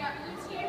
Yeah,